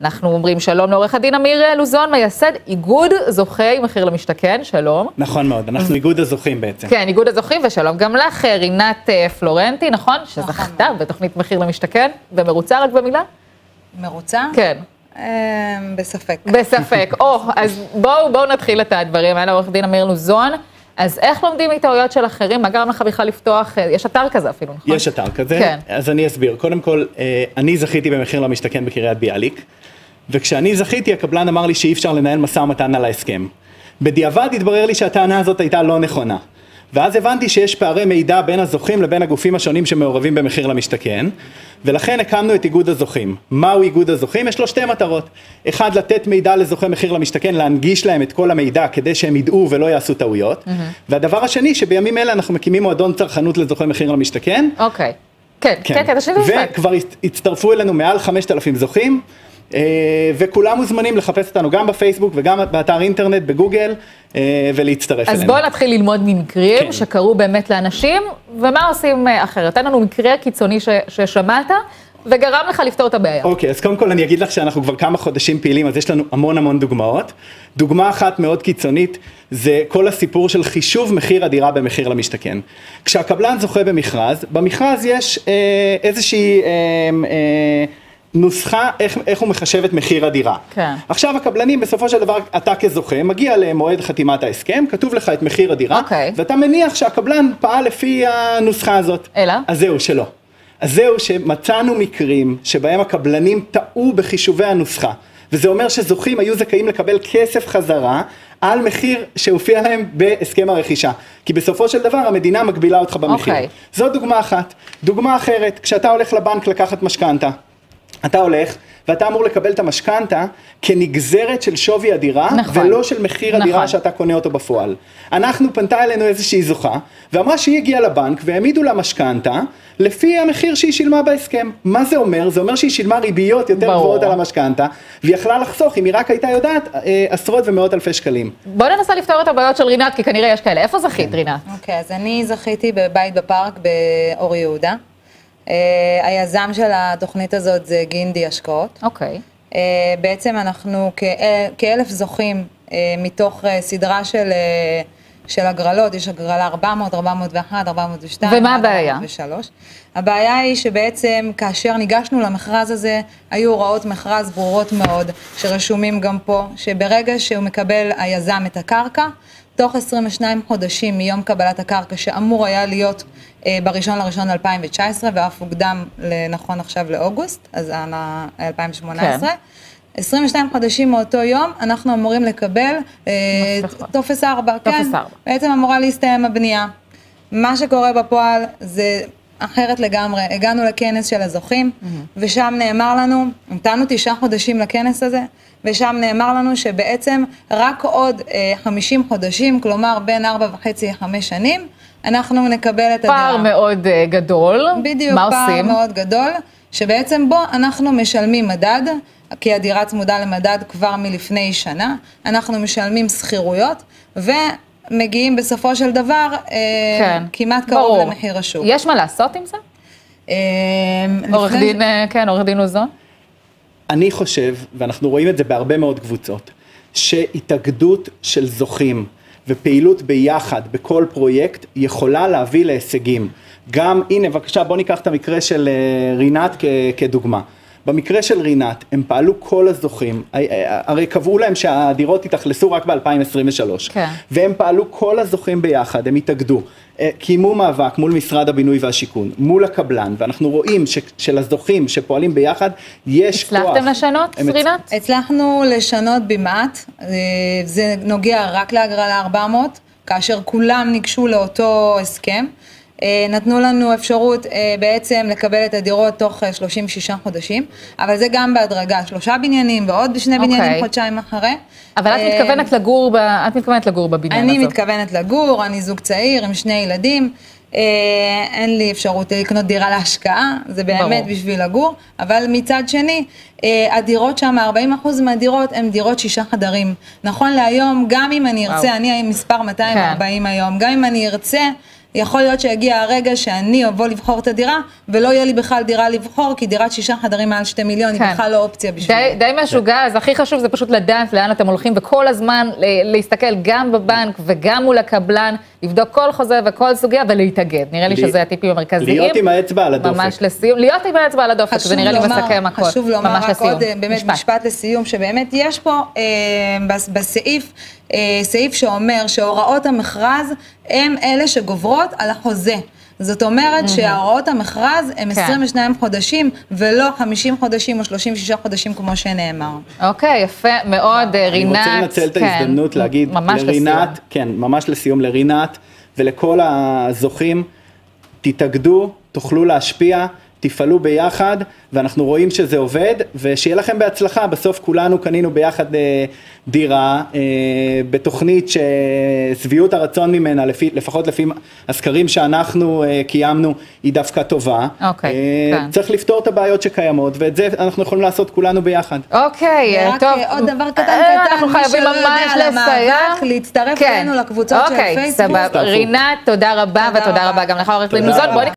אנחנו אומרים שלום לעורך הדין אמיר לוזון, מייסד איגוד זוכי מחיר למשתכן, שלום. נכון מאוד, אנחנו איגוד הזוכים בעצם. כן, איגוד הזוכים, ושלום גם לך, רינת אה, פלורנטי, נכון? שזכתה בתוכנית מחיר למשתכן, ומרוצה רק במילה? מרוצה? כן. אמ, בספק. בספק. או, אז בואו בואו נתחיל את הדברים האלה, עורך דין אמיר לוזון. אז איך לומדים מטעויות של אחרים? מה גרם לך בכלל לפתוח, אה, יש אתר כזה אפילו, נכון? יש אתר כזה, כן. אז אני אסביר. קודם כל, אה, אני זכיתי במחיר למשתכן בקריית ביאליק, וכשאני זכיתי, הקבלן אמר לי שאי אפשר לנהל משא ומתן על ההסכם. בדיעבד התברר לי שהטענה הזאת הייתה לא נכונה. ואז הבנתי שיש פערי מידע בין הזוכים לבין הגופים השונים שמעורבים במחיר למשתכן, ולכן הקמנו את איגוד הזוכים. מהו איגוד הזוכים? יש לו שתי מטרות. אחד, לתת מידע לזוכי מחיר למשתכן, להנגיש להם את כל המידע כדי שהם ידעו ולא יעשו טעויות. Mm-hmm. והדבר השני, שבימים אלה אנחנו מקימים מועדון צרכנות לזוכי מחיר למשתכן. אוקיי. כן, כן, כן, תשאיר לי וכבר הצטרפו אלינו מעל 5,000 זוכים. אה, וכולם מוזמנים לחפש אותנו גם בפייסבוק וגם באתר אינטרנט, בגוגל, אה, ולהצטרף אז אלינו. בואו נתחיל ללמוד ממקרים כן. שקרו באמת לאנשים, ומה עושים אה, אחרת. תן לנו מקרה קיצוני ש- ששמעת, וגרם לך לפתור את הבעיה. אוקיי, אז קודם כל אני אגיד לך שאנחנו כבר כמה חודשים פעילים, אז יש לנו המון המון דוגמאות. דוגמה אחת מאוד קיצונית, זה כל הסיפור של חישוב מחיר הדירה במחיר למשתכן. כשהקבלן זוכה במכרז, במכרז יש אה, איזושהי... אה, אה, נוסחה איך, איך הוא מחשב את מחיר הדירה. כן. עכשיו הקבלנים, בסופו של דבר, אתה כזוכה, מגיע למועד חתימת ההסכם, כתוב לך את מחיר הדירה, אוקיי. ואתה מניח שהקבלן פעל לפי הנוסחה הזאת. אלא? אז זהו, שלא. אז זהו שמצאנו מקרים שבהם הקבלנים טעו בחישובי הנוסחה, וזה אומר שזוכים היו זכאים לקבל כסף חזרה על מחיר שהופיע להם בהסכם הרכישה. כי בסופו של דבר המדינה מגבילה אותך במחיר. אוקיי. זו דוגמה אחת. דוגמה אחרת, כשאתה הולך לבנק לקחת משכנתה, אתה הולך ואתה אמור לקבל את המשכנתה כנגזרת של שווי הדירה, נכון. ולא של מחיר נכון. הדירה שאתה קונה אותו בפועל. אנחנו, פנתה אלינו איזושהי זוכה, ואמרה שהיא הגיעה לבנק והעמידו לה משכנתה לפי המחיר שהיא שילמה בהסכם. מה זה אומר? זה אומר שהיא שילמה ריביות יותר ברור. גבוהות על המשכנתה, והיא יכלה לחסוך, אם היא רק הייתה יודעת, אה, עשרות ומאות אלפי שקלים. בואו ננסה לפתור את הבעיות של רינת, כי כנראה יש כאלה. איפה כן. זכית, רינת? אוקיי, אז אני זכיתי בבית בפארק באור יהודה. אה, היזם של התוכנית הזאת זה גינדי השקעות. אוקיי. אה, בעצם אנחנו כאל- כאלף זוכים אה, מתוך אה, סדרה של, אה, של הגרלות, יש הגרלה 400, 401, 402, ומה הבעיה? 403. הבעיה היא שבעצם כאשר ניגשנו למכרז הזה, היו הוראות מכרז ברורות מאוד, שרשומים גם פה, שברגע שהוא מקבל היזם את הקרקע, תוך 22 חודשים מיום קבלת הקרקע, שאמור היה להיות אה, בראשון לראשון 2019, ואף הוקדם לנכון עכשיו לאוגוסט, אז אנא 2018. כן. 22 חודשים מאותו יום, אנחנו אמורים לקבל אה. טופס 4, טופס כן, ארבע. בעצם אמורה להסתיים הבנייה. מה שקורה בפועל זה אחרת לגמרי, הגענו לכנס של הזוכים, ושם נאמר לנו, המתנו תשעה חודשים לכנס הזה, ושם נאמר לנו שבעצם רק עוד אה, 50 חודשים, כלומר בין 4.5 ל-5 שנים, אנחנו נקבל את הדירה. פער מאוד אה, גדול. בדיוק, מה פער עושים? מאוד גדול, שבעצם בו אנחנו משלמים מדד, כי הדירה צמודה למדד כבר מלפני שנה, אנחנו משלמים שכירויות, ומגיעים בסופו של דבר אה, כן. כמעט קרוב ברור. למחיר השוק. יש מה לעשות עם זה? אה, עורך לפני- דין, אה, כן, עורך דין לוזון? אני חושב, ואנחנו רואים את זה בהרבה מאוד קבוצות, שהתאגדות של זוכים ופעילות ביחד בכל פרויקט יכולה להביא להישגים. גם, הנה בבקשה בוא ניקח את המקרה של רינת כ- כדוגמה. במקרה של רינת, הם פעלו כל הזוכים, אה, הרי קבעו להם שהדירות יתאכלסו רק ב-2023. כן. והם פעלו כל הזוכים ביחד, הם התאגדו, אה, קיימו מאבק מול משרד הבינוי והשיכון, מול הקבלן, ואנחנו רואים ש- שלזוכים שפועלים ביחד, יש כוח. הצלחתם לשנות, הם הצ- רינת? הצלחנו לשנות במעט, אה, זה נוגע רק להגרלה 400, כאשר כולם ניגשו לאותו הסכם. אה, נתנו לנו אפשרות אה, בעצם לקבל את הדירות תוך אה, 36 חודשים, אבל זה גם בהדרגה, שלושה בניינים ועוד שני אוקיי. בניינים חודשיים אחרי. אבל את אה, מתכוונת לגור, ב... את מתכוונת לגור בבניין הזה. אני מתכוונת לגור, אני זוג צעיר עם שני ילדים, אה, אין לי אפשרות לקנות דירה להשקעה, זה באמת ברור. בשביל לגור, אבל מצד שני, אה, הדירות שם, 40% מהדירות הן דירות שישה חדרים. נכון להיום, גם אם אני ארצה, וואו. אני עם מספר 240 היום, גם אם אני ארצה יכול להיות שיגיע הרגע שאני אבוא לבחור את הדירה, ולא יהיה לי בכלל דירה לבחור, כי דירת שישה חדרים מעל שתי מיליון היא כן. בכלל לא אופציה בשבילי. די, די משוגע, אז הכי חשוב זה פשוט לדעת לאן אתם הולכים, וכל הזמן להסתכל גם בבנק וגם מול הקבלן, לבדוק כל חוזה וכל סוגיה ולהתאגד. נראה לי לי- שזה הטיפים המרכזיים. להיות עם האצבע על הדופק. ממש לסיום, להיות עם האצבע על הדופק, זה נראה לי לומר- מסכם הכל. חשוב לומר רק לסיום. עוד אה, באמת משפט. לסיום, שבאמת יש פה אה, בס- בסעיף, סעיף שאומר שהוראות המכרז הם אלה שגוברות על החוזה. זאת אומרת שהוראות המכרז הם כן. 22 חודשים ולא 50 חודשים או 36 חודשים כמו שנאמר. אוקיי, יפה מאוד, אה, אני רינת. רוצה לנצל את כן, ההזדמנות להגיד ממש לרינת, לסיום. כן, ממש לסיום, לרינת ולכל הזוכים, תתאגדו, תוכלו להשפיע, תפעלו ביחד, ואנחנו רואים שזה עובד, ושיהיה לכם בהצלחה, בסוף כולנו קנינו ביחד אה, דירה, אה, בתוכנית ששביעות הרצון ממנה, לפי, לפחות לפי הסקרים שאנחנו אה, קיימנו, היא דווקא טובה. אוקיי, אה, כן. צריך לפתור את הבעיות שקיימות, ואת זה אנחנו יכולים לעשות כולנו ביחד. אוקיי, ורק טוב. אה, עוד דבר קטן אה, קטן, אנחנו חייבים ממש לסיים. המאבק, להצטרף כן. אלינו לקבוצות של אוקיי, פייסבוק. סבבה. רינת, תודה רבה, תודה ותודה רבה. רבה גם לך, עורך דין לוזון.